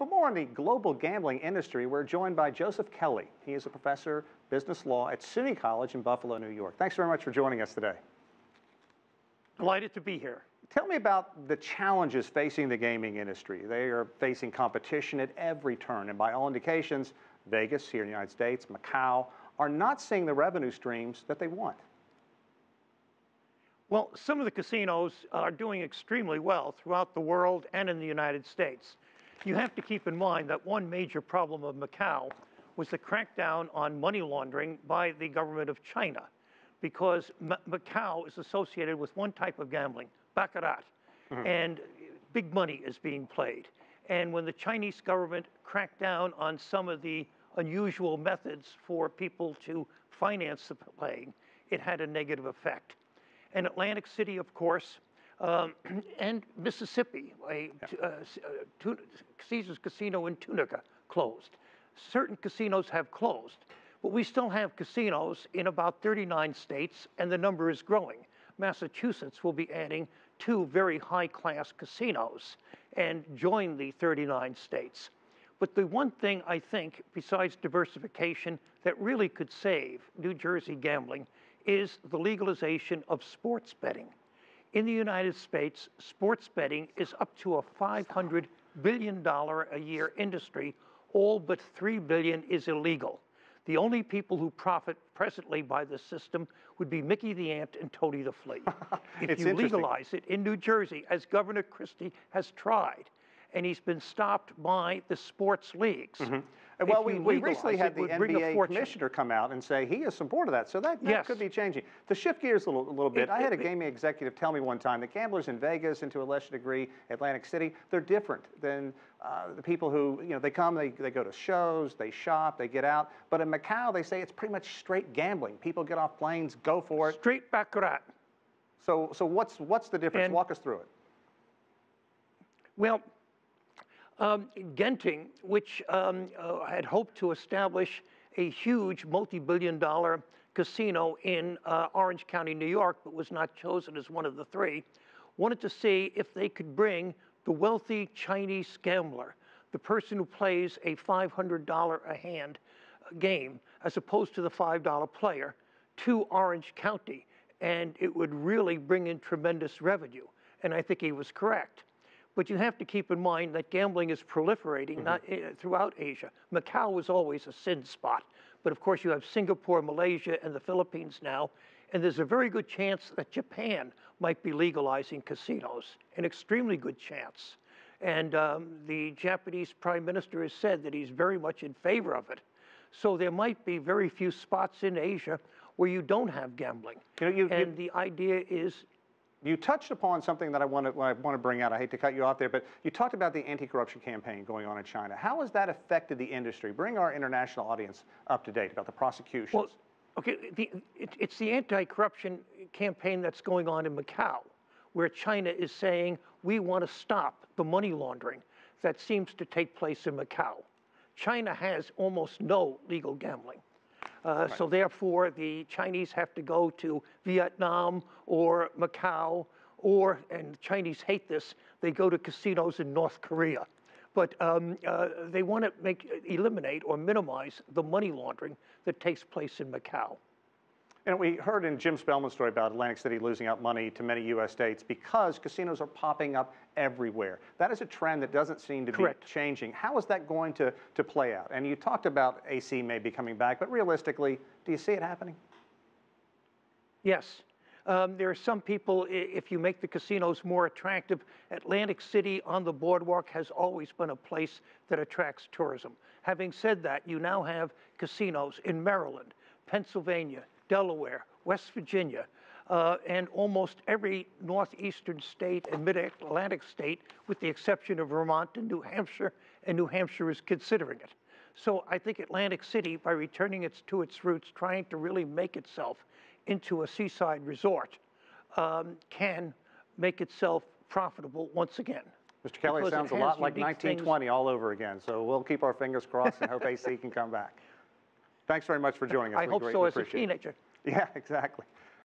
For more on the global gambling industry, we're joined by Joseph Kelly. He is a professor of business law at SUNY College in Buffalo, New York. Thanks very much for joining us today. Delighted to be here. Tell me about the challenges facing the gaming industry. They are facing competition at every turn, and by all indications, Vegas here in the United States, Macau, are not seeing the revenue streams that they want. Well, some of the casinos are doing extremely well throughout the world and in the United States. You have to keep in mind that one major problem of Macau was the crackdown on money laundering by the government of China because M Macau is associated with one type of gambling, baccarat, mm -hmm. and big money is being played. And when the Chinese government cracked down on some of the unusual methods for people to finance the playing, it had a negative effect. And Atlantic City, of course, um, and Mississippi, a, yeah. uh, Caesars Casino in Tunica closed. Certain casinos have closed, but we still have casinos in about 39 states, and the number is growing. Massachusetts will be adding two very high-class casinos and join the 39 states. But the one thing I think, besides diversification, that really could save New Jersey gambling is the legalization of sports betting. In the United States, sports betting is up to a $500 billion a year industry. All but 3 billion is illegal. The only people who profit presently by the system would be Mickey the Ant and Tony the Flea. if you legalize it in New Jersey, as Governor Christie has tried, and he's been stopped by the sports leagues. Mm -hmm. Well, we, we recently had the NBA commissioner come out and say he is supportive of that, so that, that yes. could be changing. To shift gears a little, a little bit, it, I had a gaming executive tell me one time that gamblers in Vegas and to a lesser degree Atlantic City, they're different than uh, the people who, you know, they come, they, they go to shows, they shop, they get out. But in Macau, they say it's pretty much straight gambling. People get off planes, go for it. Straight baccarat. So, so what's, what's the difference? And, Walk us through it. Well, um, Genting, which um, uh, had hoped to establish a huge multi-billion dollar casino in uh, Orange County, New York, but was not chosen as one of the three, wanted to see if they could bring the wealthy Chinese gambler, the person who plays a $500 a hand game, as opposed to the $5 player, to Orange County. And it would really bring in tremendous revenue. And I think he was correct. But you have to keep in mind that gambling is proliferating mm -hmm. not, uh, throughout Asia. Macau was always a sin spot. But of course, you have Singapore, Malaysia, and the Philippines now. And there's a very good chance that Japan might be legalizing casinos, an extremely good chance. And um, the Japanese prime minister has said that he's very much in favor of it. So there might be very few spots in Asia where you don't have gambling. You know, you, and you, the idea is you touched upon something that I want, to, I want to bring out. I hate to cut you off there, but you talked about the anti-corruption campaign going on in China. How has that affected the industry? Bring our international audience up to date about the prosecutions. Well, okay, the, it, it's the anti-corruption campaign that's going on in Macau, where China is saying, we want to stop the money laundering that seems to take place in Macau. China has almost no legal gambling. Uh, right. So therefore, the Chinese have to go to Vietnam or Macau, or, and the Chinese hate this, they go to casinos in North Korea. But um, uh, they want to make, eliminate or minimize the money laundering that takes place in Macau. And we heard in Jim Spellman's story about Atlantic City losing out money to many U.S. states because casinos are popping up everywhere. That is a trend that doesn't seem to Correct. be changing. How is that going to, to play out? And you talked about AC maybe coming back, but realistically, do you see it happening? Yes. Um, there are some people, if you make the casinos more attractive, Atlantic City on the boardwalk has always been a place that attracts tourism. Having said that, you now have casinos in Maryland, Pennsylvania, Delaware, West Virginia, uh, and almost every northeastern state and mid-Atlantic state, with the exception of Vermont and New Hampshire, and New Hampshire is considering it. So I think Atlantic City, by returning its to its roots, trying to really make itself into a seaside resort, um, can make itself profitable once again. Mr. Kelly sounds a lot like 1920 things. all over again, so we'll keep our fingers crossed and hope AC can come back. Thanks very much for joining us. I we hope so as a teenager. Yeah, exactly.